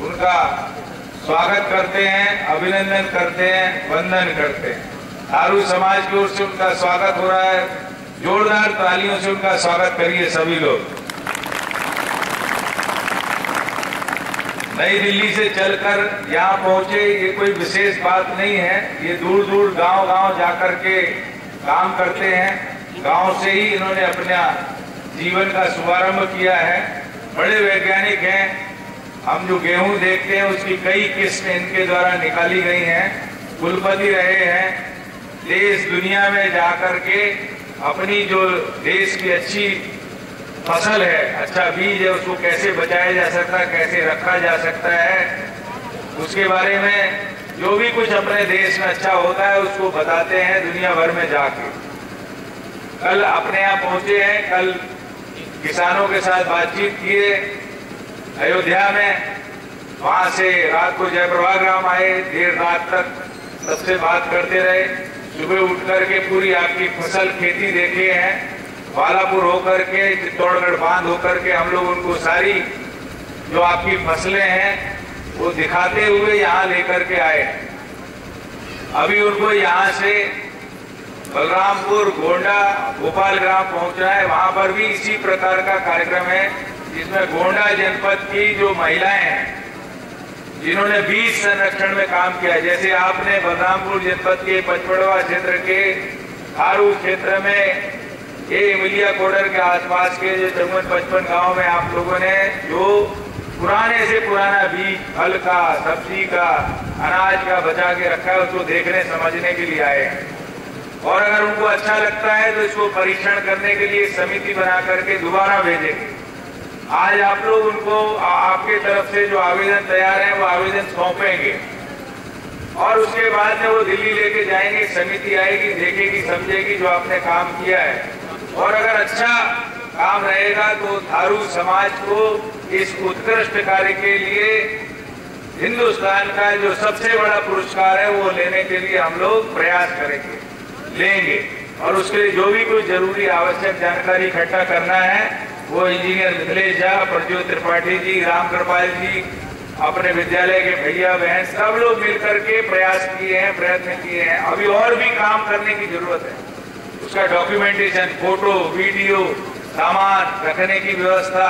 उनका स्वागत करते हैं, अभिनंदन करते हैं, वंदन करते हैं। थारू समाज की ओर से उनका स्वागत हो रहा है। जोरदार तालियों से उनका स्वागत करिए सभी लोग। नई दिल्ली से चलकर यहाँ पहुँचे, ये कोई विशेष बात नहीं है। ये दूर दूर गाँव गाँव जाकर के काम करते हैं। गाँव से ही इन्होंने अपना जीवन का शुभारंभ किया है। बड़े वैज्ञानिक हैं हम जो गेहूँ देखते हैं, उसकी कई किस्में इनके द्वारा निकाली गई हैं। कुलपति रहे हैं। देश दुनिया में जाकर के अपनी जो देश की अच्छी फ़सल है अच्छा बीज है, उसको कैसे बचाया जा सकता है, कैसे रखा जा सकता है, उसके बारे में जो भी कुछ अपने देश में अच्छा होता है, उसको बताते हैं दुनिया भर में जाके। कल अपने यहाँ पहुँचे हैं, कल किसानों के साथ बातचीत किए अयोध्या में वहाँ से रात को जयप्रभा ग्राम आए, देर रात तक सबसे बात करते रहे। सुबह उठ करके पूरी आपकी फ़सल खेती देखे हैं। बालापुर होकर के, चित्तौड़गढ़ बाँध होकर के हम लोग उनको सारी जो आपकी फ़सलें हैं, वो दिखाते हुए यहाँ लेकर के आए। अभी उनको यहाँ से बलरामपुर, गोंडा गोपाल ग्राम पहुँचना है। वहाँ पर भी इसी प्रकार का कार्यक्रम है। जिसमें गोंडा जनपद की जो महिलाएँ हैं, जिन्होंने बीज संरक्षण में काम किया जैसे आपने बलरामपुर जनपद के, पचपड़वा क्षेत्र के, खारू क्षेत्र में, ये इमिलिया कोडर के आसपास के जो चौवन पचपन गाँव में आप लोगों ने, जो पुराने से पुराना बीज, फल का, सब्ज़ी का, अनाज का बचा के रखा है, उसको देखने, समझने के लिए आए और अगर उनको अच्छा लगता है तो इसको परीक्षण करने के लिए समिति बना करके दोबारा भेजेंगे। आज आप लोग उनको आपके तरफ़ से जो आवेदन तैयार है, वो आवेदन सौंपेंगे। और उसके बाद में वो दिल्ली लेके जाएँगे, समिति आएगी, देखेगी, समझेगी जो आपने काम किया है। और अगर अच्छा काम रहेगा तो थारू समाज को इस उत्कृष्ट कार्य के लिए हिंदुस्तान का जो सबसे बड़ा पुरस्कार है, वो लेने के लिए हम लोग प्रयास करेंगे, लेंगे। और उसके लिए जो भी कोई ज़रूरी आवश्यक जानकारी इकट्ठा करना है वो इंजीनियर मिथिलेश झा प्रज्योत त्रिपाठी जी, राम कृपाल जी, अपने विद्यालय के भैया, बहन, सब लोग मिलकर के प्रयास किए हैं, प्रयत्न किए हैं। अभी और भी काम करने की ज़रूरत है। उसका डॉक्यूमेंटेशन फ़ोटो वीडियो सामान रखने की व्यवस्था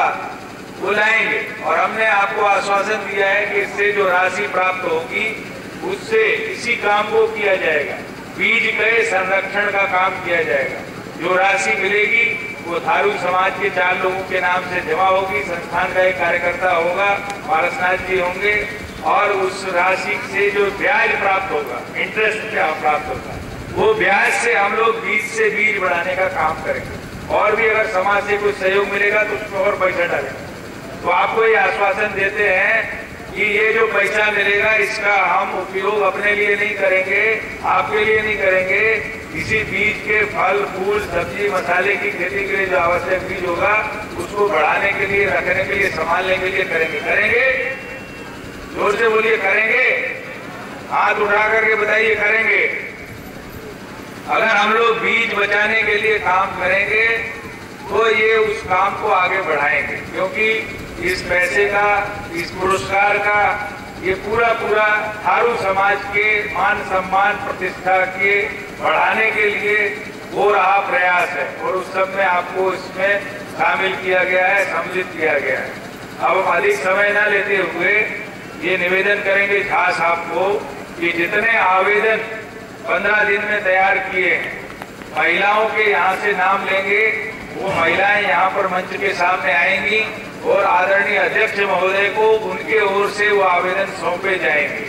बुलाएँगे और हमने आपको आश्वासन दिया है कि इससे जो राशि प्राप्त होगी, उससे इसी काम को किया जाएगा। बीज के संरक्षण का काम किया जाएगा। जो राशि मिलेगी वो थारू समाज के चार लोगों के नाम से जमा होगी, संस्थान का एक कार्यकर्ता होगा पारसनाथ जी होंगे, और उस राशि से जो ब्याज प्राप्त होगा इंटरेस्ट क्या प्राप्त होगा, वो ब्याज से हम लोग बीज से बीज बढ़ाने का काम करेंगे। और भी अगर समाज से कुछ सहयोग मिलेगा तो उसमें और पैसा डालेंगे। तो आपको ये आश्वासन देते हैं कि ये जो पैसा मिलेगा, इसका हम उपयोग अपने लिए नहीं करेंगे, आपके लिए नहीं करेंगे किसी बीज के फल, फूल, सब्ज़ी, मसाले की खेती के लिए जो आवश्यक बीज होगा, उसको बढ़ाने के लिए, रखने के लिए, संभालने के लिए करेंगे। करेंगे? ज़ोर से बोलिए, करेंगे? हाथ उठा करके बताइए, करेंगे। अगर हम लोग बीज बचाने के लिए काम करेंगे तो ये उस काम को आगे बढ़ाएँगे, क्योंकि इस पैसे का, इस पुरस्कार का ये पूरा पूरा थारू समाज के मान सम्मान प्रतिष्ठा के बढ़ाने के लिए हो रहा प्रयास है और उस सब में आपको इसमें शामिल किया गया है, सम्मिलित किया गया है। अब हम अधिक समय न लेते हुए ये निवेदन करेंगे झा साहब को कि जितने आवेदन पंद्रह दिन में तैयार किए हैं, महिलाओं के यहाँ से नाम लेंगे, वो महिलाएँ यहाँ पर मंच के सामने आएँगी और आदरणीय अध्यक्ष महोदय को उनके ओर से वो आवेदन सौंपे जाएँगे।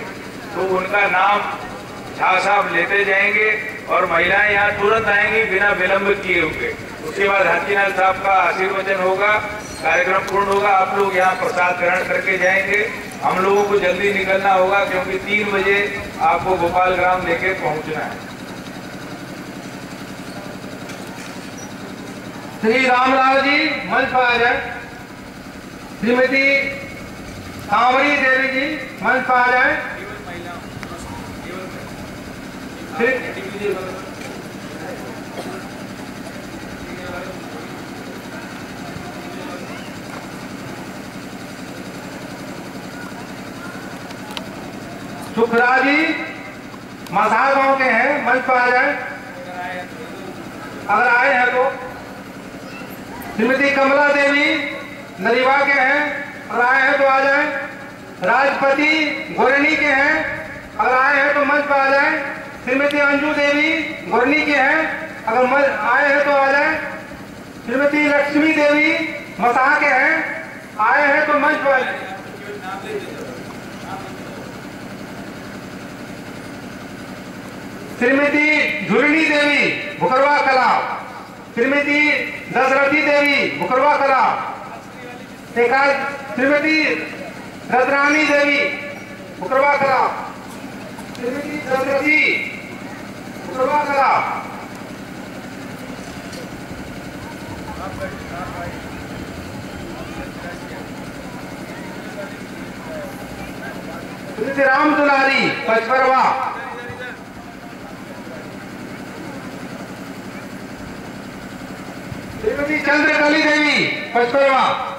तो उनका नाम झा साहब लेते जाएँगे और महिलाएँ यहाँ तुरंत आएँगी बिना विलंब किए हुए। उसके बाद हाथीलाल साहब का आशीर्वचन होगा, कार्यक्रम पूर्ण होगा, आप लोग यहाँ प्रसाद ग्रहण करके जाएँगे। हम लोगों को जल्दी निकलना होगा क्योंकि तीन बजे आपको गोपाल ग्राम लेके पहुँचना है। श्री रामलाल जी, मंच पर आ जाए। श्रीमती सांवरी देवी जी, मंच पर आ जाए। सुखरा जी मसा गाँव के हैं, मंच पर आ जाए। अगर आए हैं तो। श्रीमती कमला देवी नरीवा के हैं अगर आए हैं तो आ जाए। राजपति गोरनी के हैं अगर आए हैं तो मंच पर आ जाए। श्रीमती अंजू देवी गोरनी के हैं, अगर आए हैं तो आ जाए। श्रीमती लक्ष्मी देवी मसा के हैं, आए हैं तो मंच पर श्रीमती झुरणी देवी, भुकरवा कला श्रीमती दशरथी देवी, भुकरवा कला आज श्रीमती रजरानी देवी भुकरवा कला श्रीमती दशरथी भुकरवा कला श्रीमती राम दुलारी, पचपरवा। श्रीमती चंद्रकली देवी, पचपरवा।